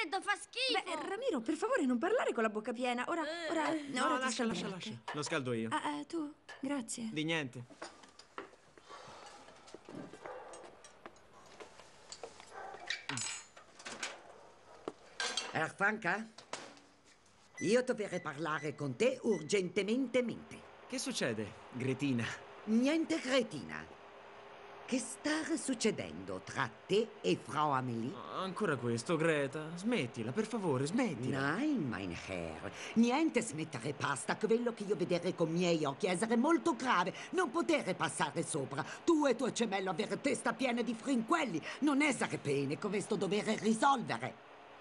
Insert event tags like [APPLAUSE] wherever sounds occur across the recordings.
freddo, fa schifo. Beh, Ramiro, per favore, non parlare con la bocca piena. Ora, ora, No, ora lascia, lascia, lascia. Lo scaldo io. Ah, eh, tu? Grazie. Di niente. Er Franca? Io dovrei parlare con te urgentemente. Che succede, Gretina? Niente cretina. Che sta succedendo tra te e Frau Amelie? Ancora questo, Greta. Smettila, per favore, smettila. Nein, mein Herr. Niente smettere basta. Quello che io vedere con miei occhi è essere molto grave. Non poter passare sopra. Tu e tuo gemello avere testa piena di frinquelli. Non essere bene questo dovere risolvere.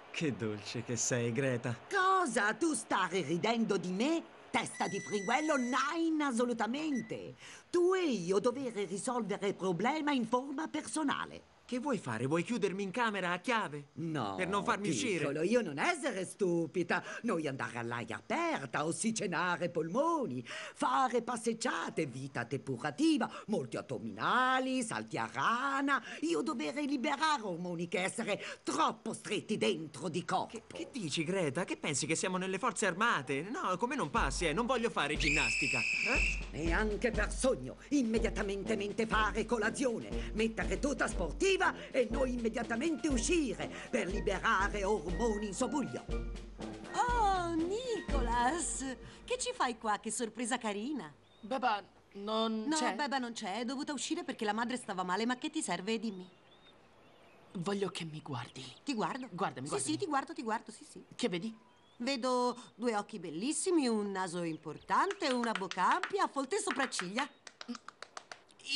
Che dolce che sei, Greta. Cosa? Tu stai ridendo di me? Testa di fringuello? Nein, assolutamente. Tu e io dovere risolvere il problema in forma personale. Che vuoi fare? Vuoi chiudermi in camera a chiave? No. Per non farmi piccolo, uscire? io non essere stupida. Noi andare all'aria aperta, ossigenare polmoni, fare passeggiate, vita depurativa, molti addominali, salti a rana. Io dovere liberare ormoni che essere troppo stretti dentro di corpo. Che, che dici, Greta? Che pensi che siamo nelle forze armate? No, come non passi, eh? Non voglio fare ginnastica. Eh? E anche per sogno, immediatamente mente fare colazione, mettere tutta sportiva e noi immediatamente uscire per liberare ormoni in sobuglio. Oh, Nicholas! Che ci fai qua? Che sorpresa carina! Beba, non No, c'è. Beba non c'è, è dovuta uscire perché la madre stava male, ma che ti serve? Dimmi. Voglio che mi guardi. Ti guardo? Guardami, Sì, guardami. sì, ti guardo, ti guardo, sì, sì. Che vedi? Vedo due occhi bellissimi, un naso importante, una bocca ampia, folte sopracciglia.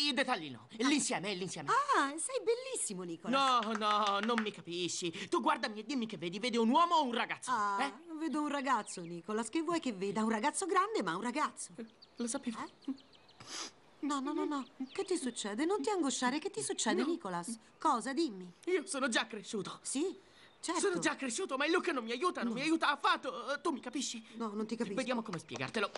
I dettagli no. L'insieme, è l'insieme. Ah, sei bellissimo, Nicholas. No, no, non mi capisci. Tu guardami e dimmi che vedi. Vedi un uomo o un ragazzo? Ah, Eh? vedo un ragazzo, Nicholas. Che vuoi che veda? Un ragazzo grande, ma un ragazzo. Lo sapevo. Eh? No, no, no, no. Che ti succede? Non ti angosciare. Che ti succede, Nicholas? Cosa? Dimmi. Io sono già cresciuto. Sì, certo. Sono già cresciuto, ma il look non mi aiuta, non mi aiuta affatto. Tu mi capisci? No, non ti capisco. Vediamo come spiegartelo.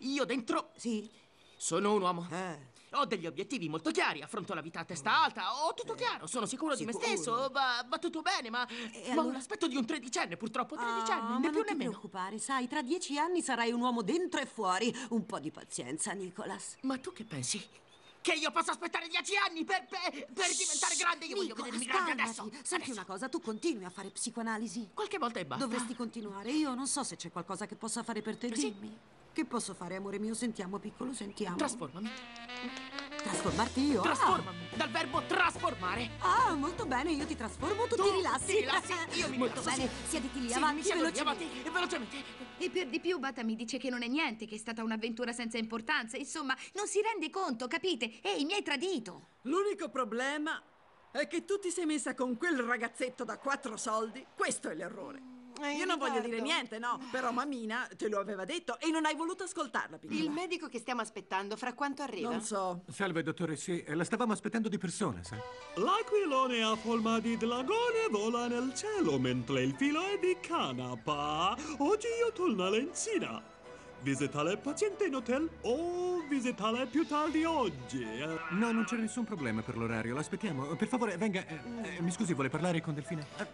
Io dentro Sì. sono un uomo. Eh. Ho degli obiettivi molto chiari, affronto la vita a testa alta, ho tutto chiaro, sono sicuro, di me sicuro. stesso, va, va tutto bene, ma, E ma ho allora? l'aspetto di un tredicenne, purtroppo, Ah, tredicenne, ma né più non né ti meno. preoccupare, sai, tra dieci anni sarai un uomo dentro e fuori. Un po' di pazienza, Nicholas. Ma tu che pensi? Che io possa aspettare dieci anni per, per- per diventare grande? Io voglio Nicholas, vedermi grande adesso. Senti adesso. una cosa, tu continui a fare psicoanalisi. Qualche volta e basta. Dovresti continuare. Io non so se c'è qualcosa che possa fare per te. Sì. Dimmi. Che posso fare, amore mio? Sentiamo, piccolo, sentiamo. Trasformami. Trasformarti io? Trasformami. Dal verbo trasformare. Ah, ah, molto bene, io ti trasformo, tu, Tu ti rilassi. ti rilassi, io mi Molto rilasso, bene, sì. siediti lì, Sì, avanti, lì, velocemente. avanti, e velocemente. E per di più Bata mi dice che non è niente, che è stata un'avventura senza importanza. Insomma, non si rende conto, capite? Ehi, mi hai tradito. L'unico problema è che tu ti sei messa con quel ragazzetto da quattro soldi. Questo è l'errore. Eh, Io non voglio dire niente, no, però mammina te lo aveva detto e non hai voluto ascoltarla, piccola. Il medico che stiamo aspettando, fra quanto arriva? Non so. Salve, dottore, sì, la stavamo aspettando di persona, sa? L'aquilone a forma di dragone vola nel cielo mentre il filo è di canapa. Oggi io torno a Lenzina. Visita il paziente in hotel o visitare più tardi oggi. eh? No, non c'è nessun problema per l'orario, l'aspettiamo. Per favore, venga. eh, eh, mi scusi, vuole parlare con Delfina? Eh,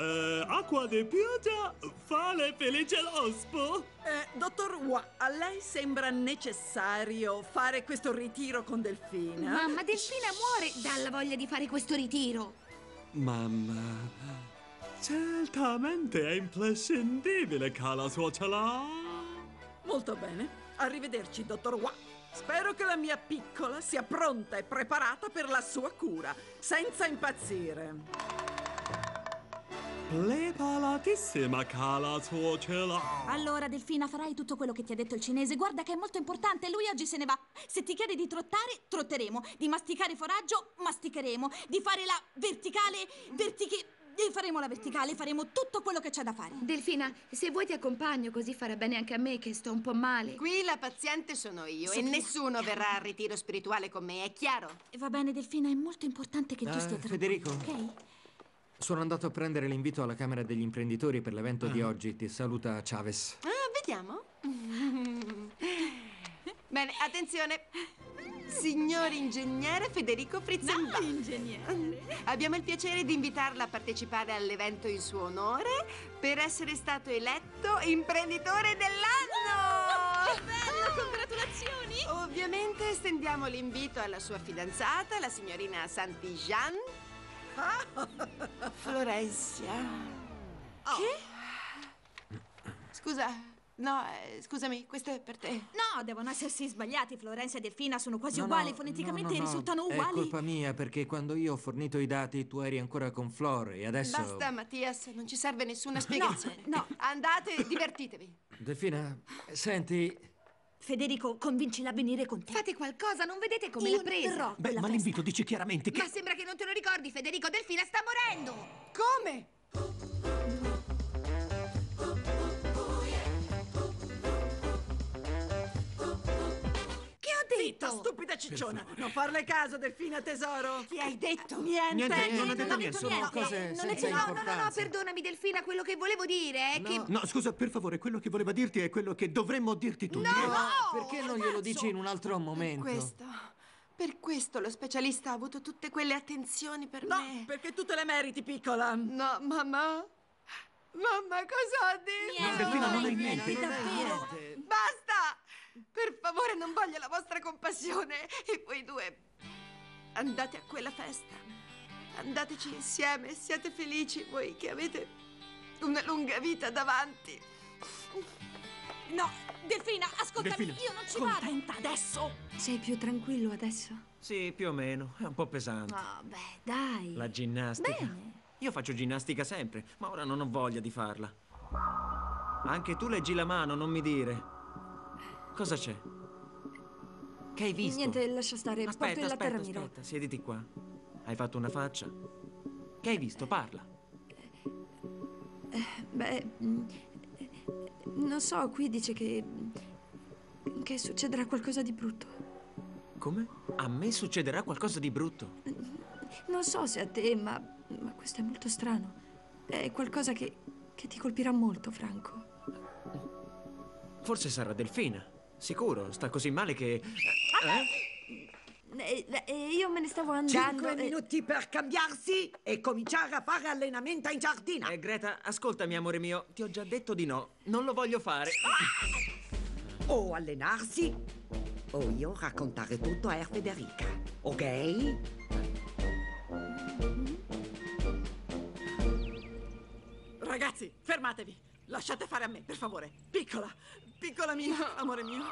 Eh, acqua di pioggia, fare felice l'ospo. Eh, dottor Wa, a lei sembra necessario fare questo ritiro con Delfina? Mamma Delfina muore dalla voglia di fare questo ritiro. Mamma, certamente è imprescindibile, cara suocera. Molto bene. Arrivederci, dottor Wa. Spero che la mia piccola sia pronta e preparata per la sua cura, senza impazzire. Preparatissima, cara suocera. Allora, Delfina, farai tutto quello che ti ha detto il cinese. Guarda che è molto importante, lui oggi se ne va. Se ti chiede di trottare, trotteremo. Di masticare foraggio, masticheremo. Di fare la verticale, vertichi... E faremo la verticale, faremo tutto quello che c'è da fare. Delfina, se vuoi ti accompagno, così farà bene anche a me che sto un po' male. Qui la paziente sono io Sofia, e nessuno verrà al ritiro spirituale con me, è chiaro? E Va bene, Delfina, è molto importante che tu Ah, stia tranquilla. Federico. Ok? Sono andato a prendere l'invito alla Camera degli Imprenditori per l'evento di oggi. Ti saluta Chavez. Ah, vediamo. Bene, attenzione. Signor ingegnere Federico Fritzenbach. ingegnere. Abbiamo il piacere di invitarla a partecipare all'evento in suo onore per essere stato eletto imprenditore dell'anno! Che bello, congratulazioni! Ovviamente estendiamo l'invito alla sua fidanzata, la signorina Santijan. Florencia. Che? Scusa, no, eh, scusami, questo è per te. No, devono essersi sbagliati. Florenza e Delfina sono quasi No, uguali, no, foneticamente no, no, no. risultano È uguali. colpa mia perché quando io ho fornito i dati tu eri ancora con Flor e adesso... Basta, Mattias, non ci serve nessuna spiegazione. no. Andate e divertitevi. Delfina, senti, Federico, convincila a venire con te. Fate qualcosa, non vedete come Io l'ha presa? terrò Beh, ma l'invito dice chiaramente che... Ma sembra che non te lo ricordi, Federico Delfina sta morendo! Come? Ho detto? stupida cicciona! Non farle caso, Delfina tesoro! Che hai detto? Niente! Niente, non ha non detto ho niente. sono niente. cose Non è senza No, no, no, no, perdonami Delfina, quello che volevo dire è che... No, scusa, per favore, quello che voleva dirti è quello che dovremmo dirti tutti. perché non glielo dici in un altro momento? Questo. Per questo lo specialista ha avuto tutte quelle attenzioni per No, me. perché tu te le meriti, piccola! No, mamma. Mamma, cosa ho detto? Niente, Delfina, non hai niente. davvero. Basta! Per favore, non voglio la vostra compassione. E voi due andate a quella festa. Andateci insieme, siate felici voi che avete una lunga vita davanti. No, Delfina, ascoltami, Delfina, io non ci vado. Contenta adesso? Sei più tranquillo adesso? Sì, più o meno. È un po' pesante. Oh, beh, dai. La ginnastica. Bene. Io faccio ginnastica sempre, ma ora non ho voglia di farla. Anche tu leggi la mano, non mi dire. Cosa c'è? Che hai visto? Niente, lascia stare. Porto Aspetta, latte aspetta, Ramiro. aspetta, siediti qua. Hai fatto una faccia? Che hai visto? Parla. Beh, mm, non so, qui dice che. che succederà qualcosa di brutto. Come? A me succederà qualcosa di brutto. Non so se a te, ma. ma questo è molto strano. È qualcosa che. che ti colpirà molto, Franco. Forse sarà Delfina. Sicuro, sta così male che... Eh? Eh, eh, io me ne stavo andando. Cinque e- minuti per cambiarsi e cominciare a fare allenamento in giardino. Eh, Greta, ascoltami, amore mio. Ti ho già detto di no. Non lo voglio fare. O allenarsi o io raccontare tutto a Federica. Ok? Ragazzi, fermatevi! Lasciate fare a me, per favore! Piccola! Piccola mia, amore mio!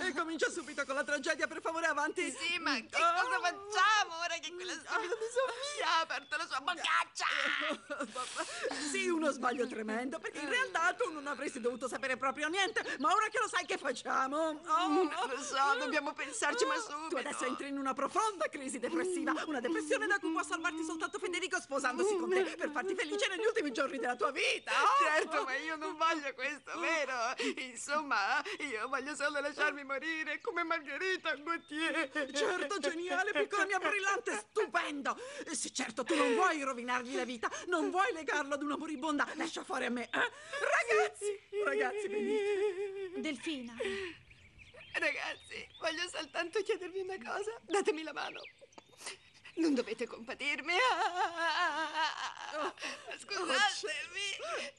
E comincia subito con la tragedia, per favore, avanti! Sì, ma che cosa facciamo ora che quella di Sofia ha aperto la sua boccaccia? [LAUGHS] Sì, uno sbaglio tremendo, perché in realtà tu non avresti dovuto sapere proprio niente, ma ora che lo sai che facciamo? Oh, Non lo so, dobbiamo pensarci, ma subito. Tu adesso entri in una profonda crisi depressiva, una depressione da cui può salvarti soltanto Federico sposandosi con te per farti felice negli ultimi giorni della tua vita. oh! Certo, ma io non voglio questo, vero? [LAUGHS] Insomma, io voglio solo lasciarmi morire come Margherita Gautier. Certo, geniale, piccola mia brillante, stupendo! Sì, certo, tu non vuoi rovinargli la vita, non vuoi legarlo ad una moribonda, lascia fare a me, eh? Ragazzi, ragazzi, venite. Delfina. Ragazzi, voglio soltanto chiedervi una cosa. Datemi la mano. Non dovete compatirmi. Scusatemi.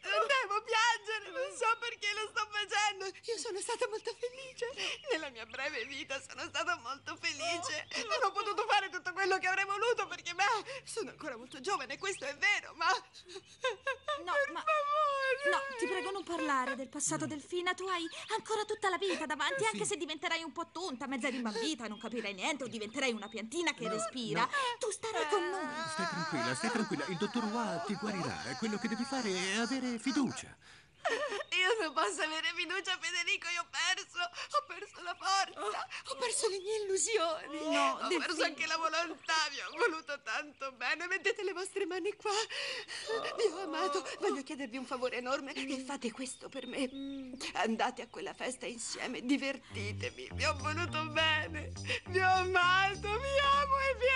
Non devo piangere, non so perché lo sto facendo. Io sono stata molto felice. Nella mia breve vita sono stata molto felice. Non ho potuto fare tutto quello che avrei voluto perché, beh, sono ancora molto giovane, questo è vero, ma... No, per ma- favore. No, ti prego non parlare del passato Delfina, tu hai ancora tutta la vita davanti, anche se diventerai un po' tonta, mezza rimbambita non capirai niente o diventerai una piantina che respira. Tu starai con noi. Stai tranquilla, stai tranquilla. Il dottor Wa ti guarirà. Quello che devi fare è avere fiducia. Io non posso avere fiducia, Federico. Io ho perso. Ho perso la forza. Ho perso le mie illusioni. No, ho perso Delfina. anche la volontà. Vi ho voluto tanto bene. Mettete le vostre mani qua. Vi ho amato. Voglio chiedervi un favore enorme e fate questo per me. Andate a quella festa insieme. Divertitevi. Vi ho voluto bene. Vi ho amato. Vi amo e vi.